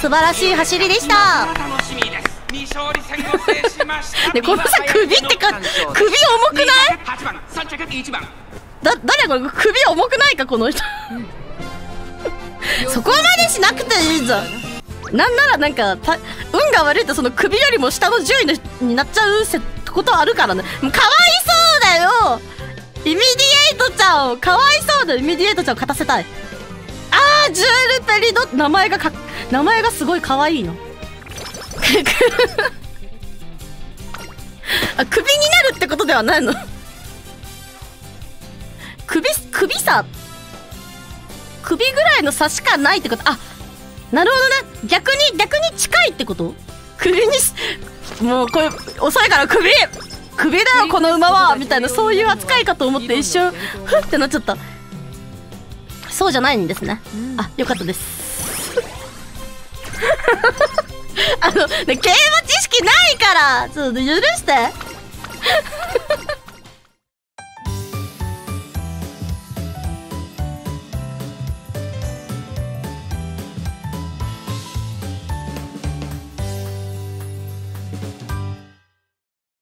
素晴らしい走りでした。楽しみです未勝利戦を制しました。ねこのさ首ってか首重くない？8番3着1番。だ誰これ首重くないかこの人。そこまでしなくていいじゃんなんならなんかた運が悪いとその首よりも下の順位のになっちゃうせことあるからね。もうかわいそうだよ。イミディエイトちゃんをかわいそうだよ。イミディエイトちゃんを勝たせたいジュエルペリド名前がか名前がすごいかわいの。あ首になるってことではないの？首首さ？首ぐらいの差しかないってこと？あなるほどね。逆に逆に近いってこと？首にもうこれ遅いから首首だよこの馬はみたいなそういう扱いかと思って一瞬ふってなっちゃった。そうじゃないんですね、あよかったです。あのね競馬知識ないからちょっと許して